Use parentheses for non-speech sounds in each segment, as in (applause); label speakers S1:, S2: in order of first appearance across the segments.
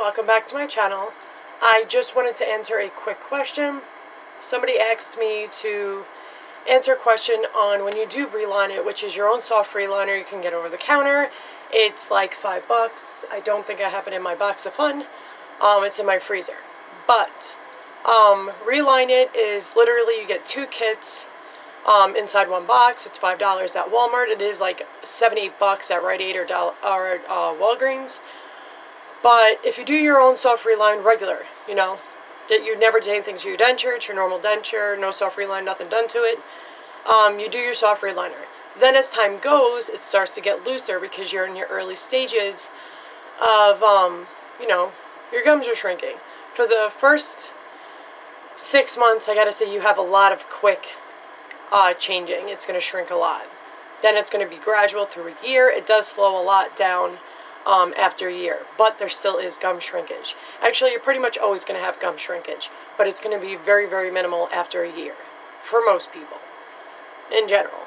S1: welcome back to my channel. I just wanted to answer a quick question. Somebody asked me to answer a question on when you do reline it, which is your own soft reliner you can get over the counter. It's like five bucks. I don't think I have it in my box of fun. Um, it's in my freezer. But um, reline it is literally you get two kits um, inside one box. It's $5 at Walmart. It is like 78 bucks at Rite Aid or, or uh, Walgreens. But if you do your own soft reline regular, you know, that you never did anything to your denture, it's your normal denture, no soft reline, nothing done to it, um, you do your soft reliner. Then as time goes, it starts to get looser because you're in your early stages of, um, you know, your gums are shrinking. For the first six months, I gotta say, you have a lot of quick uh, changing. It's gonna shrink a lot. Then it's gonna be gradual through a year. It does slow a lot down um, after a year, but there still is gum shrinkage. Actually, you're pretty much always going to have gum shrinkage, but it's going to be very, very minimal after a year for most people in general.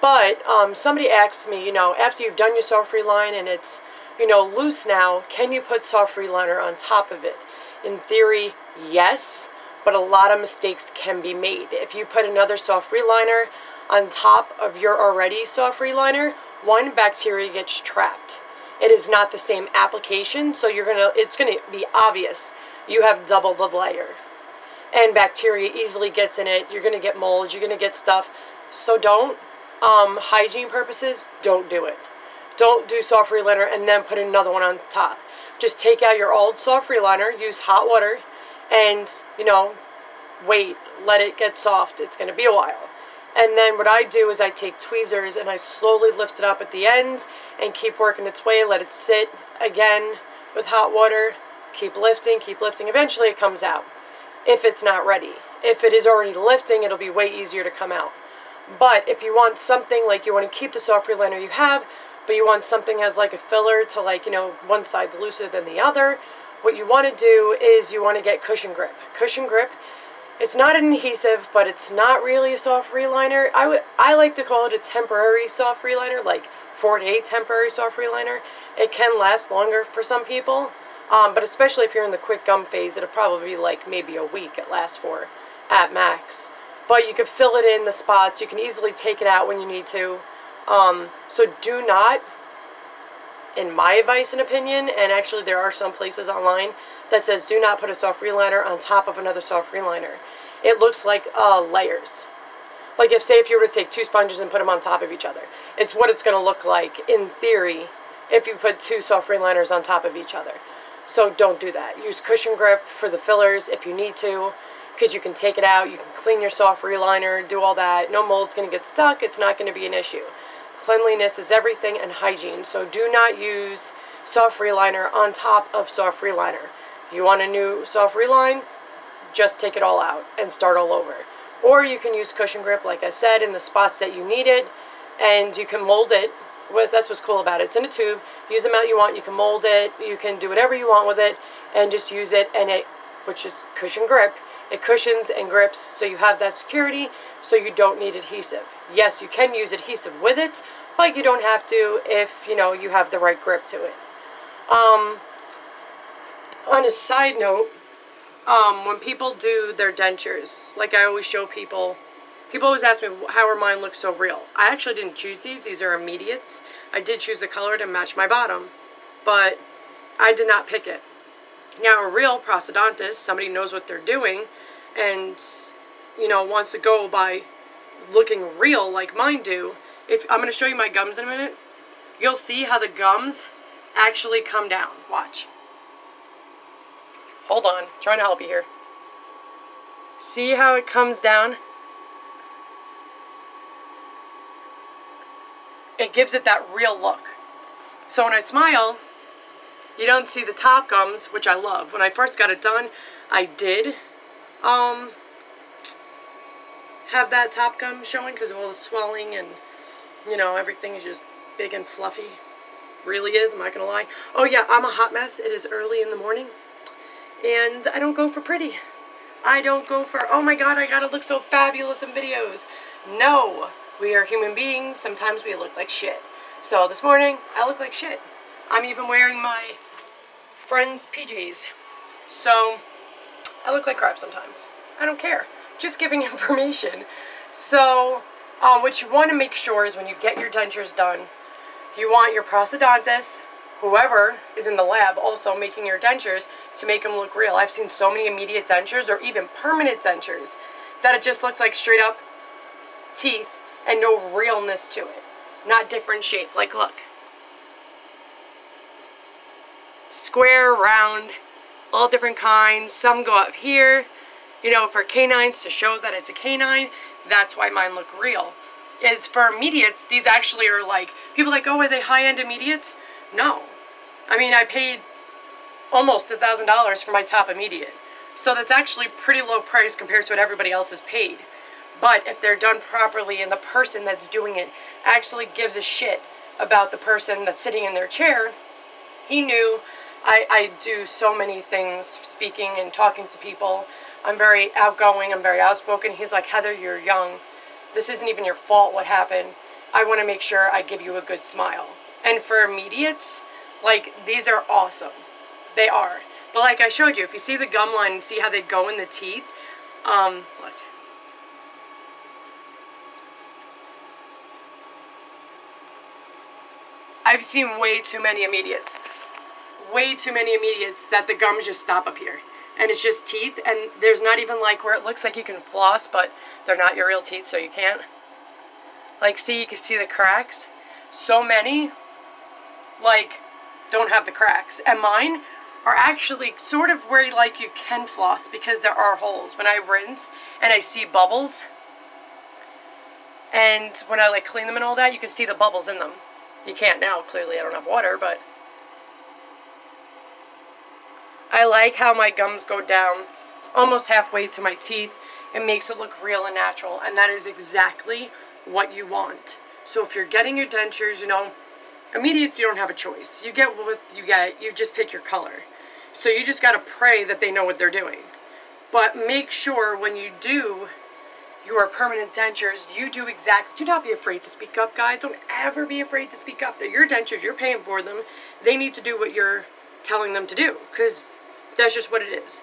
S1: But um, somebody asked me, you know, after you've done your soft reline and it's, you know, loose now, can you put soft reliner on top of it? In theory, yes, but a lot of mistakes can be made. If you put another soft reliner on top of your already soft reliner, one, bacteria gets trapped it is not the same application, so you're gonna it's gonna be obvious you have double the layer. And bacteria easily gets in it. You're gonna get mold, you're gonna get stuff. So don't um, hygiene purposes, don't do it. Don't do soft reliner and then put another one on top. Just take out your old soft reliner, use hot water, and you know, wait, let it get soft. It's gonna be a while. And then what I do is I take tweezers and I slowly lift it up at the end and keep working its way, let it sit again with hot water, keep lifting, keep lifting. Eventually it comes out if it's not ready. If it is already lifting, it'll be way easier to come out. But if you want something like you want to keep the soft liner you have, but you want something as like a filler to like, you know, one side's looser than the other, what you want to do is you want to get cushion grip. Cushion grip it's not an adhesive, but it's not really a soft reliner. I would I like to call it a temporary soft reliner, like four day temporary soft reliner. It can last longer for some people, um, but especially if you're in the quick gum phase, it'll probably be like maybe a week it lasts for at max. But you can fill it in the spots. You can easily take it out when you need to. Um, so do not, in my advice and opinion, and actually there are some places online that says do not put a soft reliner on top of another soft reliner. It looks like uh, layers. Like if, say, if you were to take two sponges and put them on top of each other. It's what it's going to look like, in theory, if you put two soft reliners on top of each other. So don't do that. Use cushion grip for the fillers if you need to, because you can take it out, you can clean your soft reliner, do all that. No mold's going to get stuck, it's not going to be an issue. Cleanliness is everything and hygiene, so do not use soft reliner on top of soft reliner. You want a new soft reline? Just take it all out and start all over. Or you can use cushion grip, like I said, in the spots that you need it, and you can mold it. With, that's what's cool about it. It's in a tube. Use the amount you want. You can mold it. You can do whatever you want with it, and just use it. And it, which is cushion grip, it cushions and grips, so you have that security, so you don't need adhesive. Yes, you can use adhesive with it, but you don't have to if you know you have the right grip to it. Um, on a side note, um, when people do their dentures, like I always show people, people always ask me how are mine look so real. I actually didn't choose these. These are immediates. I did choose a color to match my bottom, but I did not pick it. Now, a real prosthodontist, somebody knows what they're doing, and, you know, wants to go by looking real like mine do. If I'm going to show you my gums in a minute, you'll see how the gums actually come down. Watch. Hold on, trying to help you here. See how it comes down? It gives it that real look. So when I smile, you don't see the top gums, which I love. When I first got it done, I did um, have that top gum showing because of all the swelling and, you know, everything is just big and fluffy. Really is, I'm not going to lie. Oh yeah, I'm a hot mess. It is early in the morning. And I don't go for pretty. I don't go for, oh my god, I gotta look so fabulous in videos. No, we are human beings. Sometimes we look like shit. So this morning, I look like shit. I'm even wearing my friend's PJs. So, I look like crap sometimes. I don't care. Just giving (laughs) information. So, um, what you want to make sure is when you get your dentures done, you want your prosthodontist, whoever is in the lab also making your dentures to make them look real. I've seen so many immediate dentures or even permanent dentures that it just looks like straight up teeth and no realness to it. Not different shape. Like, look. Square, round, all different kinds. Some go up here, you know, for canines to show that it's a canine. That's why mine look real. Is for immediates, these actually are like, people like, oh, are they high-end immediates? No. I mean, I paid almost a $1,000 for my top immediate. So that's actually pretty low price compared to what everybody else has paid. But if they're done properly and the person that's doing it actually gives a shit about the person that's sitting in their chair, he knew I, I do so many things, speaking and talking to people. I'm very outgoing, I'm very outspoken. He's like, Heather, you're young. This isn't even your fault what happened. I want to make sure I give you a good smile. And for immediates, like, these are awesome. They are. But like I showed you, if you see the gum line and see how they go in the teeth, um, look. I've seen way too many immediates. Way too many immediates that the gums just stop up here. And it's just teeth, and there's not even like where it looks like you can floss, but they're not your real teeth, so you can't. Like, see, you can see the cracks. So many, like, don't have the cracks. And mine are actually sort of where, like, you can floss because there are holes. When I rinse and I see bubbles, and when I, like, clean them and all that, you can see the bubbles in them. You can't now, clearly I don't have water, but... I like how my gums go down almost halfway to my teeth. It makes it look real and natural, and that is exactly what you want. So if you're getting your dentures, you know, immediates you don't have a choice. You get what you get, you just pick your color. So you just got to pray that they know what they're doing. But make sure when you do your permanent dentures, you do exactly, do not be afraid to speak up, guys. Don't ever be afraid to speak up. They're your dentures, you're paying for them. They need to do what you're telling them to do, because that's just what it is.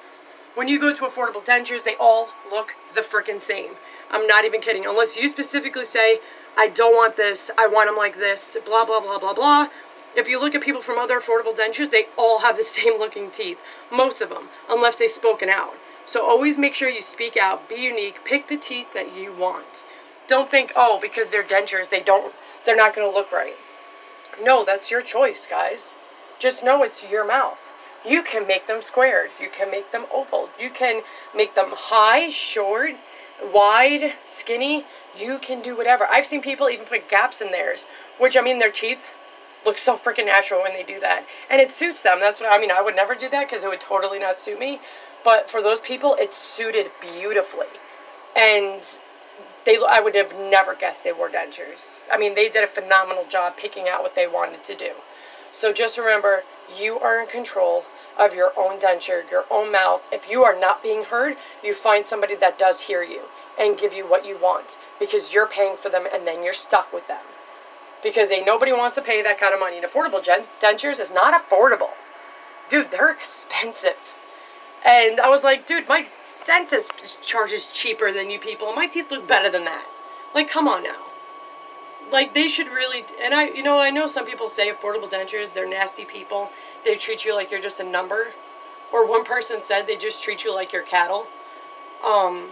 S1: When you go to affordable dentures, they all look the freaking same. I'm not even kidding. Unless you specifically say, I don't want this, I want them like this, blah, blah, blah, blah, blah. If you look at people from other affordable dentures, they all have the (laughs) same looking teeth. Most of them, unless they've spoken out. So always make sure you speak out, be unique, pick the teeth that you want. Don't think, oh, because they're dentures, they don't, they're not going to look right. No, that's your choice, guys. Just know it's your mouth. You can make them squared. You can make them oval. You can make them high, short, wide, skinny. You can do whatever. I've seen people even put gaps in theirs, which I mean, their teeth look so freaking natural when they do that. And it suits them. That's what I mean. I would never do that because it would totally not suit me. But for those people, it suited beautifully. And they, I would have never guessed they wore dentures. I mean, they did a phenomenal job picking out what they wanted to do. So just remember, you are in control of your own denture, your own mouth. If you are not being heard, you find somebody that does hear you and give you what you want because you're paying for them and then you're stuck with them. Because ain't nobody wants to pay that kind of money. And affordable dentures is not affordable. Dude, they're expensive. And I was like, dude, my dentist charges cheaper than you people. My teeth look better than that. Like, come on now. Like, they should really, and I, you know, I know some people say affordable dentures, they're nasty people. They treat you like you're just a number. Or one person said they just treat you like you're cattle. Um,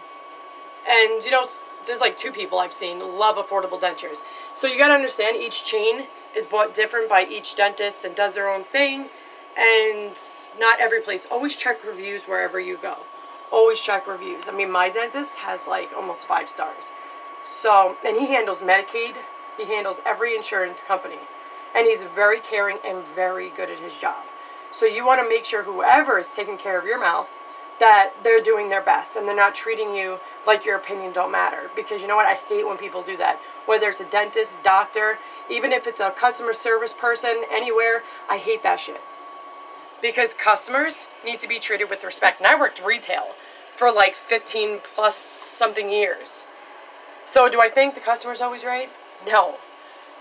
S1: and, you know, there's like two people I've seen love affordable dentures. So you gotta understand each chain is bought different by each dentist and does their own thing and not every place. Always check reviews wherever you go. Always check reviews. I mean, my dentist has like almost five stars. So, and he handles Medicaid. He handles every insurance company. And he's very caring and very good at his job. So you want to make sure whoever is taking care of your mouth that they're doing their best and they're not treating you like your opinion don't matter because you know what I hate when people do that whether it's a dentist, doctor, even if it's a customer service person anywhere, I hate that shit because customers need to be treated with respect. And I worked retail for like 15 plus something years. So do I think the customer's always right? No.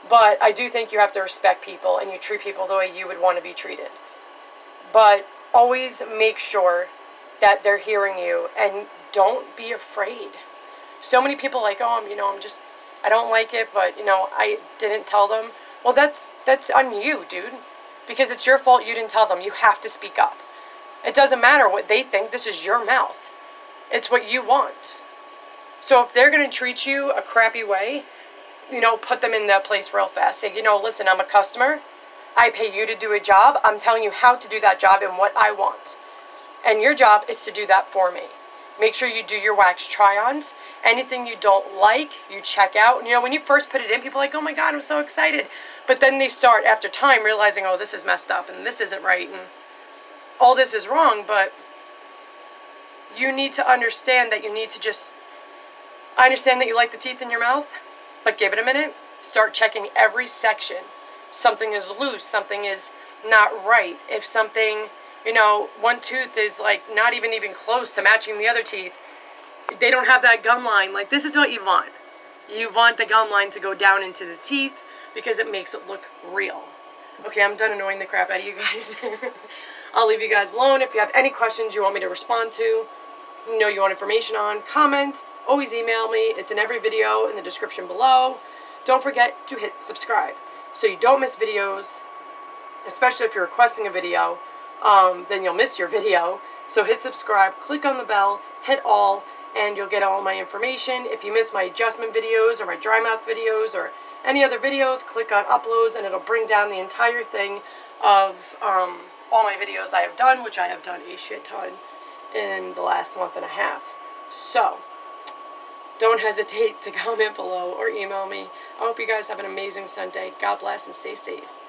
S1: But I do think you have to respect people and you treat people the way you would want to be treated. But always make sure that they're hearing you and don't be afraid. So many people like, oh, I'm, you know, I'm just, I don't like it, but you know, I didn't tell them. Well, that's that's on you, dude, because it's your fault you didn't tell them. You have to speak up. It doesn't matter what they think. This is your mouth. It's what you want. So if they're gonna treat you a crappy way, you know, put them in that place real fast. Say, you know, listen, I'm a customer. I pay you to do a job. I'm telling you how to do that job and what I want. And your job is to do that for me. Make sure you do your wax try-ons. Anything you don't like, you check out. You know, when you first put it in, people are like, oh my God, I'm so excited. But then they start, after time, realizing, oh, this is messed up and this isn't right and all this is wrong. But you need to understand that you need to just, I understand that you like the teeth in your mouth, but give it a minute. Start checking every section. Something is loose, something is not right. If something you know, one tooth is like not even even close to matching the other teeth. They don't have that gum line. Like this is what you want. You want the gum line to go down into the teeth because it makes it look real. Okay, I'm done annoying the crap out of you guys. (laughs) I'll leave you guys alone. If you have any questions you want me to respond to, you know you want information on, comment, always email me. It's in every video in the description below. Don't forget to hit subscribe so you don't miss videos, especially if you're requesting a video um, then you'll miss your video. So hit subscribe, click on the bell, hit all, and you'll get all my information. If you miss my adjustment videos or my dry mouth videos or any other videos, click on uploads and it'll bring down the entire thing of um, all my videos I have done, which I have done a shit ton in the last month and a half. So, don't hesitate to comment below or email me. I hope you guys have an amazing Sunday. God bless and stay safe.